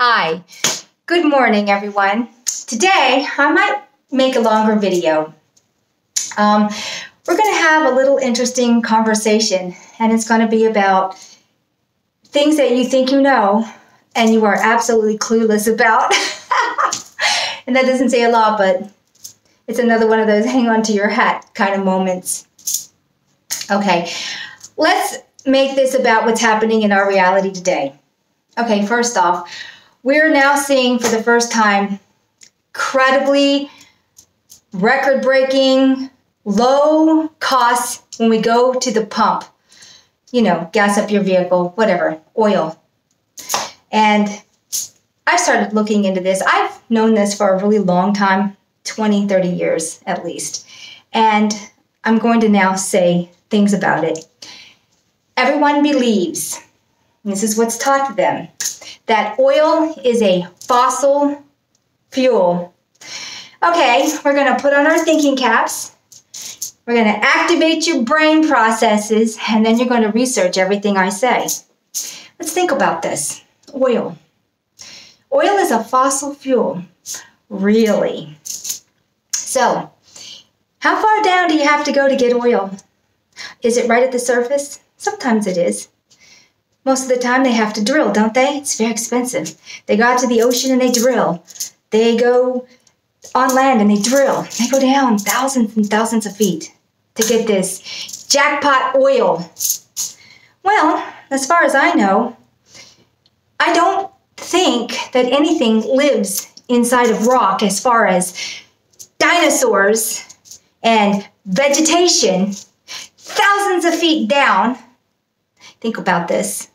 Hi, good morning, everyone. Today, I might make a longer video. Um, we're going to have a little interesting conversation, and it's going to be about things that you think you know and you are absolutely clueless about. and that doesn't say a lot, but it's another one of those hang on to your hat kind of moments. Okay, let's make this about what's happening in our reality today. Okay, first off, we're now seeing for the first time credibly record breaking low costs when we go to the pump. You know, gas up your vehicle, whatever, oil. And I started looking into this. I've known this for a really long time 20, 30 years at least. And I'm going to now say things about it. Everyone believes, this is what's taught to them, that oil is a fossil fuel. Okay, we're going to put on our thinking caps. We're going to activate your brain processes, and then you're going to research everything I say. Let's think about this oil. Oil is a fossil fuel. Really? So, how far down do you have to go to get oil? Is it right at the surface? Sometimes it is. Most of the time they have to drill, don't they? It's very expensive. They go out to the ocean and they drill. They go on land and they drill. They go down thousands and thousands of feet to get this jackpot oil. Well, as far as I know, I don't think that anything lives inside of rock as far as dinosaurs and vegetation thousands of feet down. Think about this.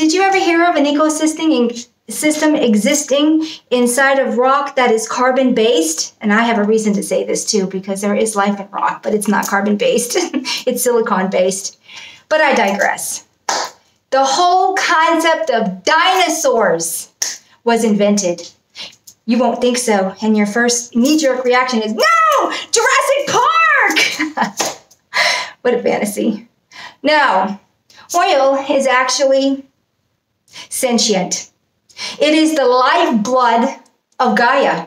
Did you ever hear of an ecosystem system existing inside of rock that is carbon based? And I have a reason to say this too because there is life in rock, but it's not carbon based, it's silicon based. But I digress. The whole concept of dinosaurs was invented. You won't think so, and your first knee jerk reaction is, No! Jurassic Park! what a fantasy. No, oil is actually sentient. It is the lifeblood of Gaia,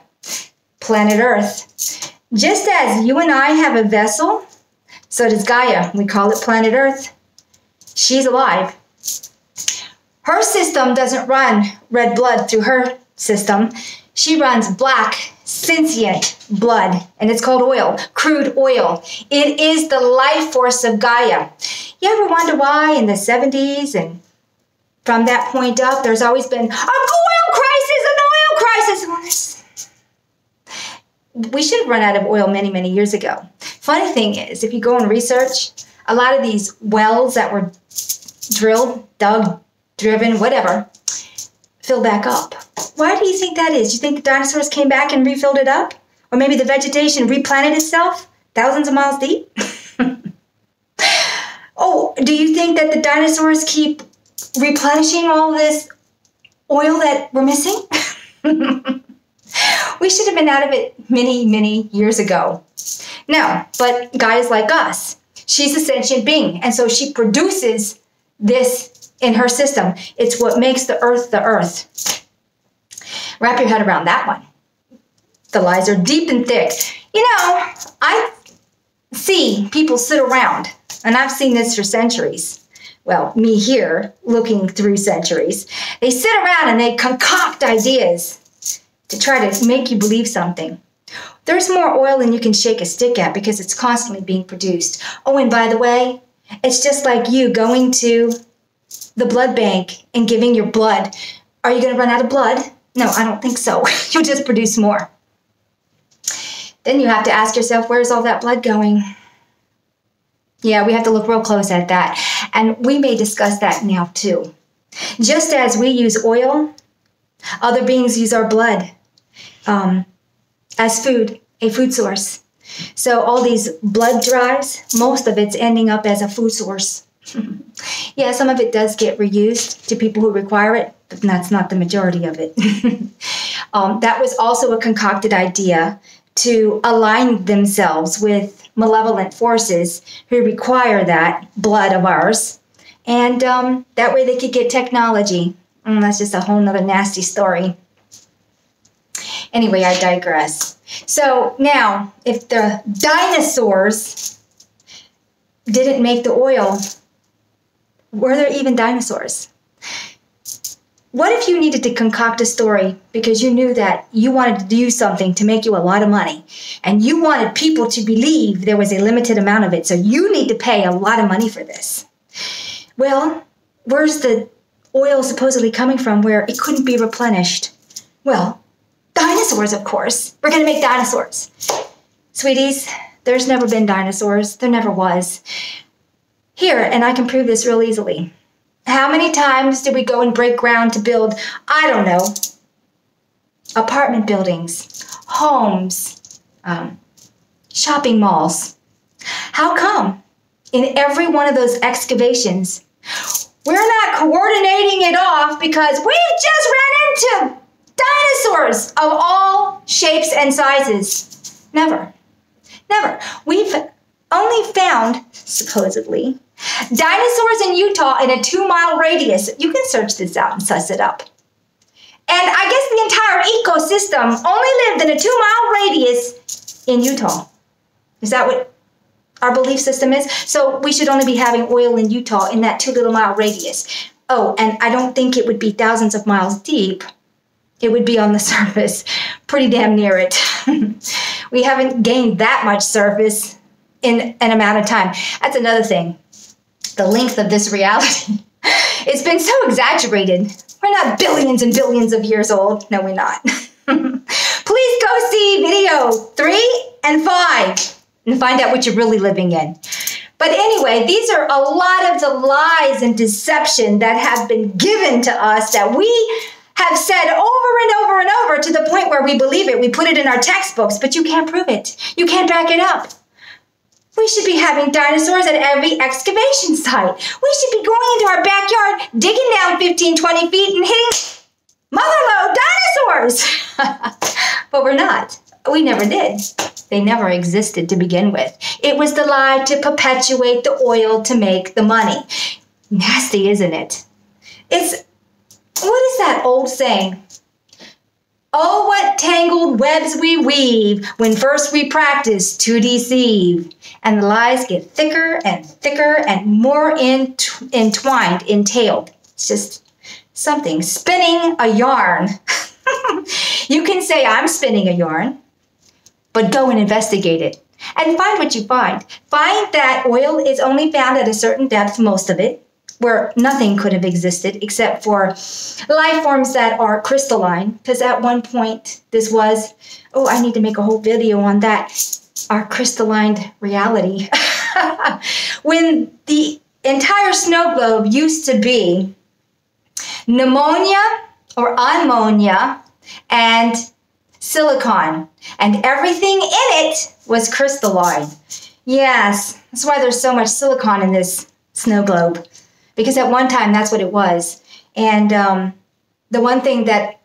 planet Earth. Just as you and I have a vessel, so does Gaia. We call it planet Earth. She's alive. Her system doesn't run red blood through her system. She runs black, sentient blood, and it's called oil, crude oil. It is the life force of Gaia. You ever wonder why in the 70s and from that point up, there's always been an oil crisis, an oil crisis. We should have run out of oil many, many years ago. Funny thing is, if you go and research, a lot of these wells that were drilled, dug, driven, whatever, fill back up. Why do you think that is? Do you think the dinosaurs came back and refilled it up? Or maybe the vegetation replanted itself thousands of miles deep? oh, do you think that the dinosaurs keep replenishing all this oil that we're missing? we should have been out of it many, many years ago. No, but God is like us, she's a sentient being, and so she produces this in her system. It's what makes the earth the earth. Wrap your head around that one. The lies are deep and thick. You know, I see people sit around, and I've seen this for centuries well, me here looking through centuries, they sit around and they concoct ideas to try to make you believe something. There's more oil than you can shake a stick at because it's constantly being produced. Oh, and by the way, it's just like you going to the blood bank and giving your blood. Are you going to run out of blood? No, I don't think so. You'll just produce more. Then you have to ask yourself, where's all that blood going? Yeah, we have to look real close at that. And we may discuss that now too. Just as we use oil, other beings use our blood um, as food, a food source. So all these blood drives, most of it's ending up as a food source. yeah, some of it does get reused to people who require it, but that's not the majority of it. um, that was also a concocted idea to align themselves with malevolent forces who require that blood of ours. And um, that way they could get technology Mm, that's just a whole nother nasty story. Anyway, I digress. So now, if the dinosaurs didn't make the oil, were there even dinosaurs? What if you needed to concoct a story because you knew that you wanted to do something to make you a lot of money and you wanted people to believe there was a limited amount of it, so you need to pay a lot of money for this? Well, where's the oil supposedly coming from where it couldn't be replenished? Well, dinosaurs, of course. We're going to make dinosaurs. Sweeties, there's never been dinosaurs. There never was. Here, and I can prove this real easily. How many times did we go and break ground to build, I don't know, apartment buildings, homes, um, shopping malls? How come in every one of those excavations, we're not coordinating it off because we just ran into dinosaurs of all shapes and sizes? Never. Never. We've only found, supposedly, Dinosaurs in Utah in a two mile radius. You can search this out and suss it up. And I guess the entire ecosystem only lived in a two mile radius in Utah. Is that what our belief system is? So we should only be having oil in Utah in that two little mile radius. Oh, and I don't think it would be thousands of miles deep. It would be on the surface, pretty damn near it. we haven't gained that much surface in an amount of time. That's another thing the length of this reality. it's been so exaggerated. We're not billions and billions of years old. No, we're not. Please go see video three and five and find out what you're really living in. But anyway, these are a lot of the lies and deception that have been given to us that we have said over and over and over to the point where we believe it. We put it in our textbooks, but you can't prove it. You can't back it up. We should be having dinosaurs at every excavation site. We should be going into our backyard, digging down 15, 20 feet and hitting motherload dinosaurs. but we're not. We never did. They never existed to begin with. It was the lie to perpetuate the oil to make the money. Nasty, isn't it? It's, what is that old saying? Oh, what tangled webs we weave when first we practice to deceive. And the lies get thicker and thicker and more ent- entwined, entailed. It's just something. Spinning a yarn. you can say, I'm spinning a yarn, but go and investigate it and find what you find. Find that oil is only found at a certain depth, most of it where nothing could have existed except for life forms that are crystalline. Because at one point, this was, oh, I need to make a whole video on that, our crystalline reality. when the entire snow globe used to be pneumonia or ammonia and silicon, and everything in it was crystalline. Yes, that's why there's so much silicon in this snow globe because at one time that's what it was. And um, the one thing that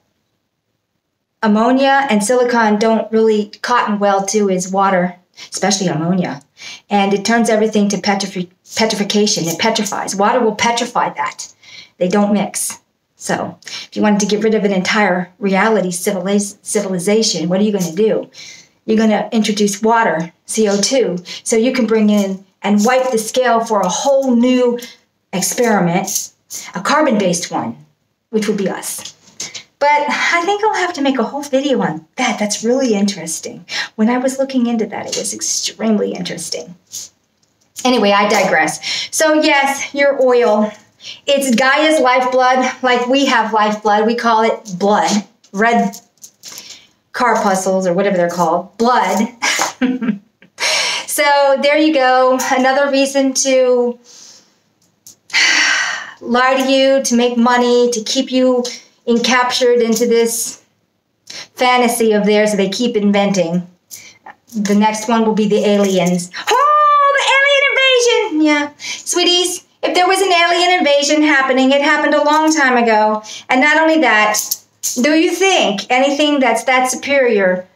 ammonia and silicon don't really cotton well to is water, especially ammonia. And it turns everything to petrif- petrification. It petrifies. Water will petrify that. They don't mix. So, if you wanted to get rid of an entire reality civilization, what are you going to do? You're going to introduce water, CO2, so you can bring in and wipe the scale for a whole new experiment, a carbon based one, which would be us. But I think I'll have to make a whole video on that. That's really interesting. When I was looking into that, it was extremely interesting. Anyway, I digress. So, yes, your oil. It's Gaia's lifeblood, like we have lifeblood. We call it blood, red corpuscles, or whatever they're called, blood. so, there you go. Another reason to lie to you to make money, to keep you encaptured into this fantasy of theirs they keep inventing. The next one will be the aliens. Oh, the alien invasion! Yeah. Sweeties, if there was an alien invasion happening, it happened a long time ago. And not only that, do you think anything that's that superior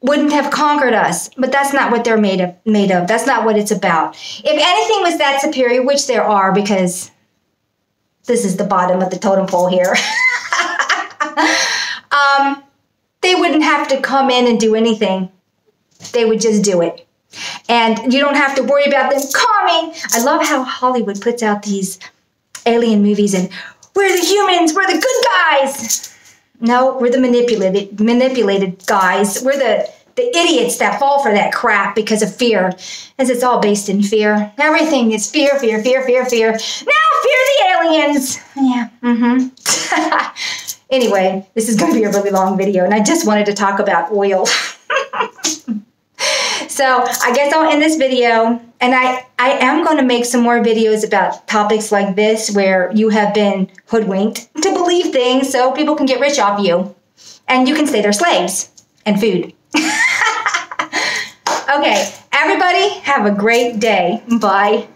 wouldn't have conquered us? But that's not what they're made of. Made of. That's not what it's about. If anything was that superior, which there are, because this is the bottom of the totem pole here. um, they wouldn't have to come in and do anything. They would just do it. And you don't have to worry about them coming. I love how Hollywood puts out these alien movies and we're the humans, we're the good guys. No, we're the manipulated manipulated guys. We're the the idiots that fall for that crap because of fear, as it's all based in fear. Everything is fear, fear, fear, fear, fear. Now fear the aliens. Yeah. Mm-hmm. anyway, this is going to be a really long video, and I just wanted to talk about oil. so I guess I'll end this video, and I I am going to make some more videos about topics like this where you have been hoodwinked to believe things, so people can get rich off you, and you can stay their slaves and food. okay, everybody, have a great day. Bye.